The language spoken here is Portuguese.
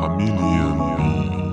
Hamilian